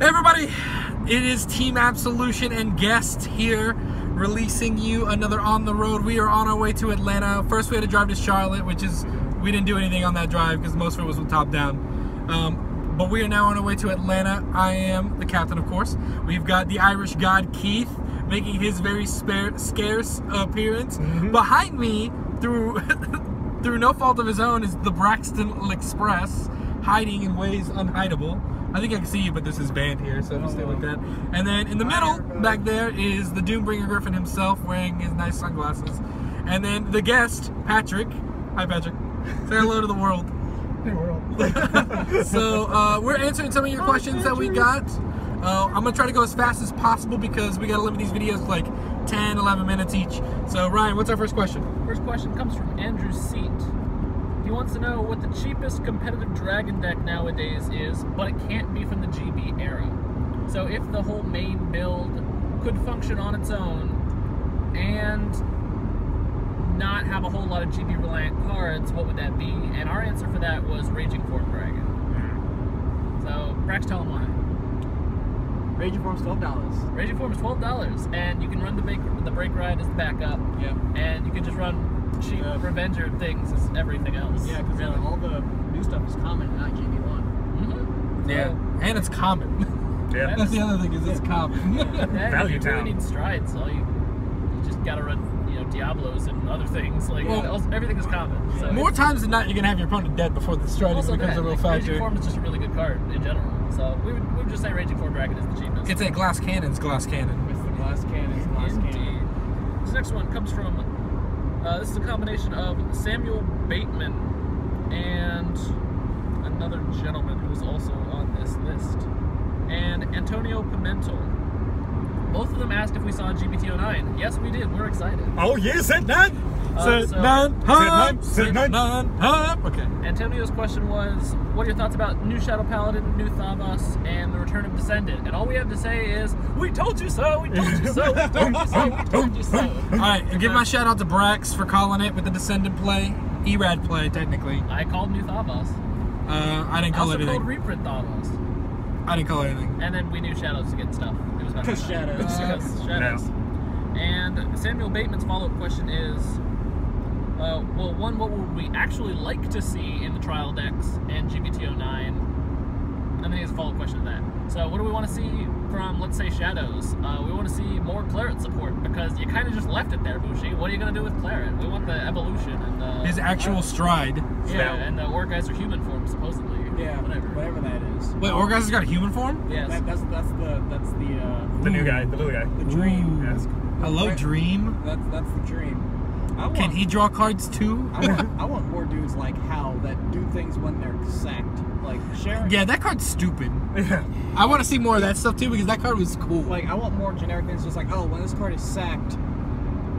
Hey everybody, it is Team Absolution and guest here releasing you another on the road. We are on our way to Atlanta. First, we had to drive to Charlotte, which is we didn't do anything on that drive because most of it was with top down. Um, but we are now on our way to Atlanta. I am the captain, of course. We've got the Irish God Keith making his very spare, scarce appearance. Behind me, through through no fault of his own, is the Braxton Express hiding in ways unhideable. I think I can see you, but this is banned here, so just stay like that. And then in the middle, back there, is the Doombringer Griffin himself wearing his nice sunglasses. And then the guest, Patrick. Hi, Patrick. Say hello to the world. so uh, we're answering some of your questions that we got. Uh, I'm gonna try to go as fast as possible because we gotta limit these videos to like 10, 11 minutes each. So Ryan, what's our first question? First question comes from Andrew Seat. Wants to know what the cheapest competitive Dragon deck nowadays is, but it can't be from the GB era. So if the whole main build could function on its own and not have a whole lot of GB reliant cards, what would that be? And our answer for that was Raging Form Dragon. Hmm. So Brax, tell him why. Raging Form's twelve dollars. Raging Form is twelve dollars, and you can run the break the brake ride as the backup, Yep. and you can just run cheap Yeah. Revenger things as everything else. Yeah, because really. all the new stuff is common and not GB one. Mhm. And it's common. Yeah. That's the other thing is it's common. Yeah, Value if you really town. need strides. All you, you just gotta run, you know, Diablos and other things. Like Well, else- everything is common. So More times than not, you're gonna have your opponent dead before the stride even also becomes that, a real like, Raging factor. Form is just a really good card in general. So we would, we would just say Raging Form Dragon is the cheapest. It's a glass cannon's glass cannon. With the glass cannons, glass Indeed. cannon. This next one comes from. Uh, this is a combination of Samuel Bateman and another gentleman who is also on this list, and Antonio Pimentel. Both of them asked if we saw GBT09. Yes, we did. We're excited. Oh, yes, at nine. Uh, so- nine. Sit nine. Nine. huh? Okay. Antonio's question was, what are your thoughts about new Shadow Paladin, new Thavas, and the return of Descendant? And all we have to say is, we told you so, we told you so, we told you so, we told you so. All right, and give my shout out to Brax for calling it with the Descendant play, Erad play technically. I called new Thavas. Uh, I didn't I call also it anything. called reprint Thavas. I didn't call it anything. And then we knew Shadows to get stuff. It was better. Because Shadows. Because Shadows. And Samuel Bateman's follow-up question is, uh, well, one, what would we actually like to see in the trial decks and GBT09? And then he has a follow-up question to that. So, what do we want to see from, let's say, Shadows? Uh, we want to see more Claret support because you kind of just left it there, Bushi. What are you going to do with Claret? We want the evolution and the His actual stride. yeah, and the Orgeizer human form supposedly. Yeah, whatever. whatever that is. Wait, Orgaz has got a human form? Yes. That, that's that's the that's the uh, The new guy, the blue guy. the dream. Ooh. Yes. Hello, Right. Dream. That's that's the dream. I want, Can he draw cards too? I want, I want more dudes like Hal that do things when they're sacked. Like Sharon. Yeah, that card's stupid. Yeah. I want to see more of that stuff too because that card was cool. Like I want more generic things, just like oh, when this card is sacked,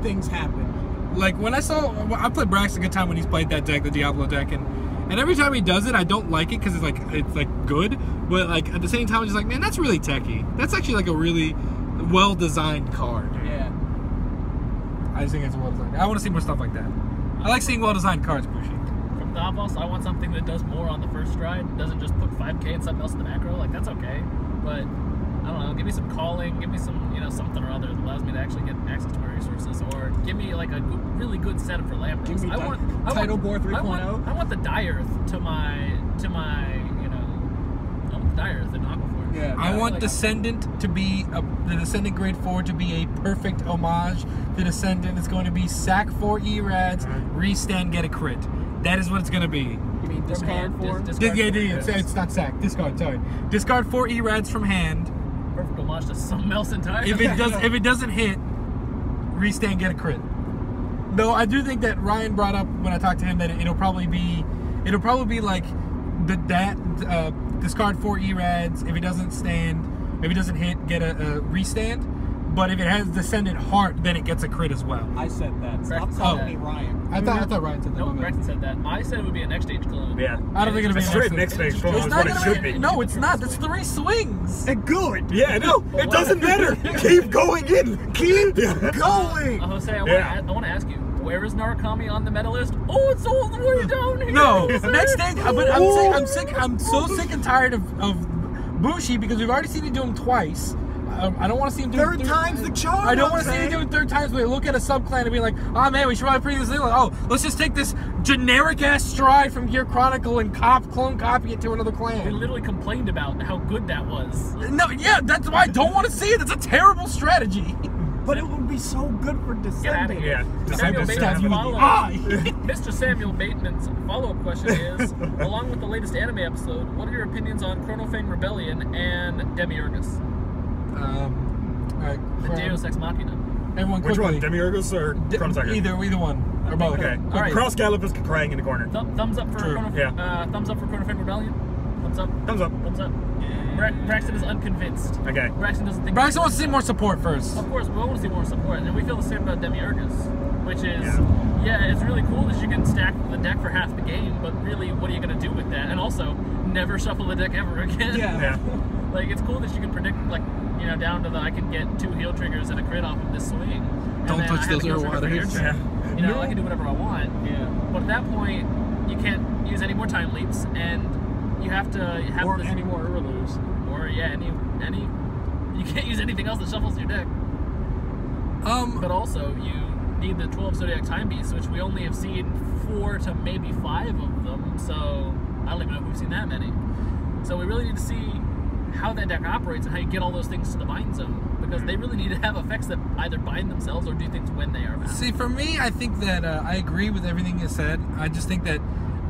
things happen. like when I saw I played Brax a good time when he's played that deck, the Diablo deck, and and every time he does it, I don't like it because it's like it's like good, but like at the same time, I'm just like, man, that's really techy. That's actually like a really well designed card. Yeah. I just think it's well designed. I want to see more stuff like that. I like seeing well designed cards, Bushi. From Thavas, I want something that does more on the first stride. Doesn't just put 5k and something else in the macro. Like that's okay, but I don't know. Give me some calling. Give me some, you know, something or other that allows me to actually get access to my resources, or give me like a good, really good setup for Lambros. Give me I Ti- want I Tidal want, Bore I want, oh. I want the Direath to my to my you know. I want the Direath in Aquaforce. Yeah. I want like- Descendant to be a, the Descendant Grade Four to be a perfect homage. The Descendant is going to be sack four E-Rads, restand, get a crit. That is what it's going to be. You mean discard hand, four? dis- Yeah, discard yeah, four. yeah, it's, it's not sack. Discard. Sorry. Discard four E-Rads from hand. Homage to something else entirely. If it does, if it doesn't hit, restand, get a crit. No, I do think that Ryan brought up when I talked to him that it'll probably be, it'll probably be like the that uh, discard four Erads. If it doesn't stand, if it doesn't hit, get a, a restand. But if it has descendant heart, then it gets a crit as well. I said that. Stop Correct. calling Oh. me Ryan. I thought I thought Ryan said that. No, my bad. Braxton said that. I said it would be a next stage clone. Yeah. I don't think it'll be It's an straight next next stage It's clone It's not what it gonna should be. be. No, it's not. That's three swings. And good. Yeah, no, it doesn't matter. Keep going in. Keep going. Uh, Jose, I want to I ask you, where is Narukami on the meta list? Oh, it's all the way down here. No, next stage. But I'm sick. I'm sick. I'm so sick and tired of, of Bushi because we've already seen him do him twice. Um, I don't want to see him do Third it time's the charm, I don't want to see him saying. do it third times. But look at a sub clan and be like, oh man, we should probably bring this in. Like, oh, let's just take this generic ass stride from Gear Chronicle and cop clone copy it to another We clan. literally complained about how good that was. No, yeah, that's why I don't want to see it. It's a terrible strategy. But it would be so good for Get descending. Yeah, Samuel Bateman's stab you in the follow- eye. Mr. Samuel Bateman's follow-up question is: Along with the latest anime episode, what are your opinions on Chronofang Rebellion and Demiurgus, Um, all right, the from- Deus Ex Machina? everyone Which quickly. one, Demiurgus or D- Chrono Tiger? either, either one or both. Okay. All right. Cross Gallop is crying in the corner. Th- thumbs up for True. Chrono- Yeah. uh, thumbs up for Chrono Chronofang Rebellion. Thumbs up. Thumbs up. Thumbs up. Bra- Braxton is unconvinced. Okay. Braxton doesn't think. Braxton wants to see more support first. Of course, we want to see more support, and we feel the same about Demiurgus, which is, Yeah. yeah. it's really cool that you can stack the deck for half the game, but really, what are you going to do with that? And also, never shuffle the deck ever again. Yeah. Yeah. like it's cool that you can predict, like, you know, down to the I can get two heel triggers and a crit off of this swing. And Don't touch those a heal trigger for Air your Waters. turn. You know, I can do whatever I want. Yeah. But at that point, you can't use any more time leaps, and you have to have Or this, any more Urlus. or yeah, any any. You can't use anything else that shuffles your deck. Um, But also, you need the 12 Zodiac Time Beasts, which we only have seen four to maybe five of them, so I don't even know if we've seen that many. So we really need to see how that deck operates and how you get all those things to the bind zone, because they really need to have effects that either bind themselves or do things when they are bound. See, for me, I think that uh, I agree with everything you said. I just think that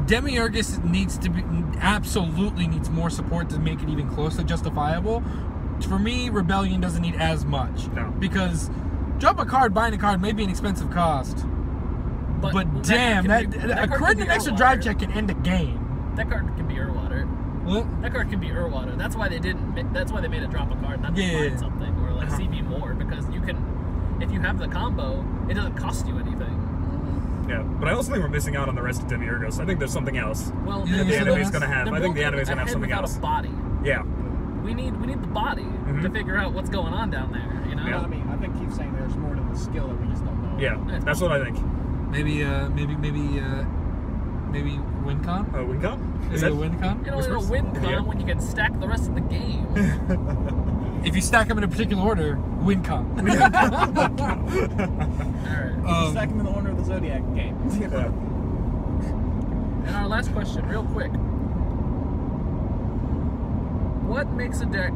Demiurgus needs to be absolutely needs more support to make it even close to justifiable. For me, Rebellion doesn't need as much No. because drop a card, bind a card may be an expensive cost, but, that damn, can that, be- a card crit and an extra Urwater. drive check can end a game. That card can be Urwater. What? That card can be Urwater. That's why they didn't. ma- That's why they made it drop a card, not to Yeah. bind something or like Uh-huh. CB more, because you can. If you have the combo, it doesn't cost you anything. Yeah. But I also think we're missing out on the rest of Demiurgos. I think there's something else. Well, You think they're- there's The anime's gonna have. I think the building anime's gonna have head something without else. A body. Yeah. We need we need the body to Mhm. figure out what's going on down there. You know. Yeah. I mean, I think keep saying there's more to the skill that we just don't know. Yeah. That's That's what I think. Maybe, uh, maybe, maybe, uh, maybe WinCon. Uh, Wincom? Maybe Is a that? WinCon. You know, Whispers? it'll win Yeah. when you can stack the rest of the game. If you stack them in a particular order, WinCon. All right. Um, Second in the order of the Zodiac game. Yeah. And our last question, real quick. What makes a deck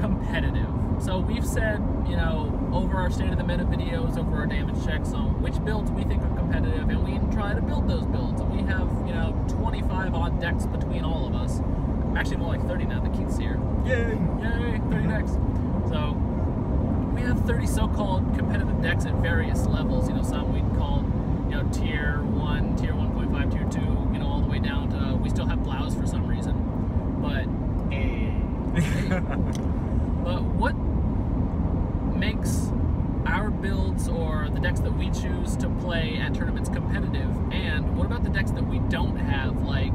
competitive? So we've said, you know, over our state of the meta videos, over our damage checks on which builds we think are competitive, and we try to build those builds. And we have, you know, 25 odd decks between all of us. Actually, more like 30 now that Keith's here. Yay. Yay, 30 decks. So we have 30 so-called competitive decks at various levels. You know, some we'd call, you know, tier 1.5, tier two, you know, all the way down to we still have plows for some reason. But but what makes our builds or the decks that we choose to tournaments competitive? And what about the decks that we don't have, like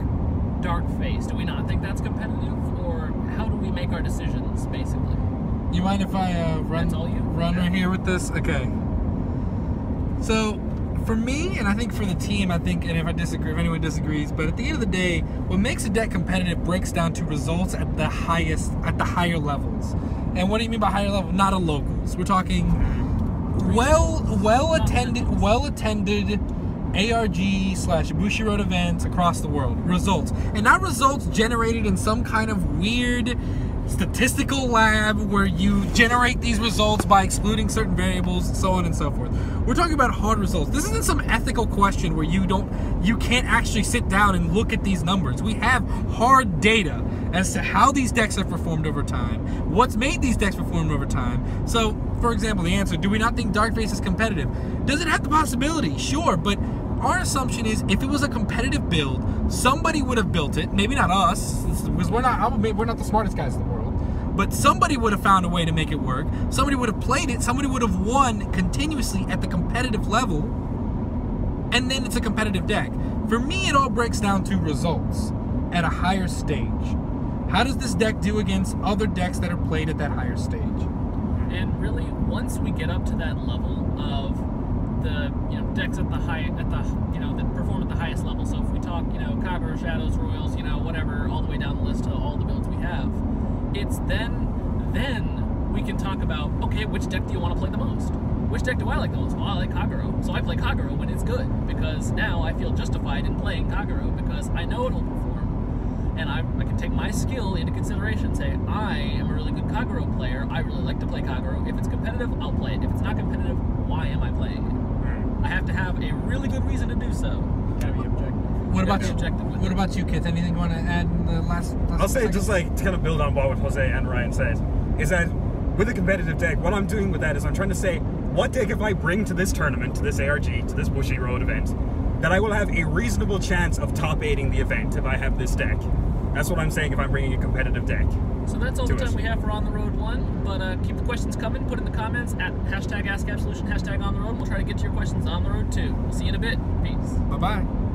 Dark Face? Do we not think that's competitive? Or how do we make our decisions, basically? You mind if I uh, run That's all you? run right here with this? Okay. So, for me, and I think for the team, I think, and if I disagree, if anyone disagrees, but at the end of the day, what makes a deck competitive breaks down to results at the highest, at the higher levels. And what do you mean by higher level? Not a locals. We're talking well, well attended, well attended ARG slash Bushiroad events across the world. Results, and not results generated in some kind of weird statistical lab where you generate these results by excluding certain variables, so on and so forth. We're talking about hard results. This isn't some ethical question where you don't, you can't actually sit down and look at these numbers. We have hard data as to how these decks have performed over time, what's made these decks perform over time. So, for example, the answer: Do we not think Darkface is competitive? Does it have the possibility? Sure, but our assumption is if it was a competitive build, somebody would have built it. Maybe not us, because we're not. I'm- We're not the smartest guys in the world. But somebody would have found a way to make it work. Somebody would have played it. Somebody would have won continuously at the competitive level. And then it's a competitive deck. For me, it all breaks down to results at a higher stage. How does this deck do against other decks that are played at that higher stage? And really, once we get up to that level of the you know decks at the high at the you know that perform at the highest level. So if we talk you know Kagero, Shadows, Royals, you know whatever, all the way down the list to all the builds we have, it's then then we can talk about okay, which deck do you want to play the most? Which deck do I like the most? Well, I like Kagero, so I play Kagero when it's good because now I feel justified in playing Kagero because I know it'll perform, and I, I can take my skill into consideration. Say I am a really good Kagero player. I really like to play Kagero. If it's competitive, I'll play it. If it's not competitive, why am I playing it? I have to have a really good reason to do so. Gotta be objective. What about you? objective What it. about you, Keith? Anything you want to add in the last? last I'll say second? just like to kind of build on what Jose and Ryan said, is that with a competitive deck, what I'm doing with that is I'm trying to say what deck if I bring to this tournament, to this ARG, to this Bushiroad event, that I will have a reasonable chance of top eighting the event if I have this deck. That's what I'm saying if I'm bringing a competitive deck. So that's all the time we have for On the Road 1. But uh, keep the questions coming. Put in the comments at hashtag AskAbsolution, hashtag On the Road. We'll try to get to your questions on the road too. We'll see you in a bit. Peace. Bye bye.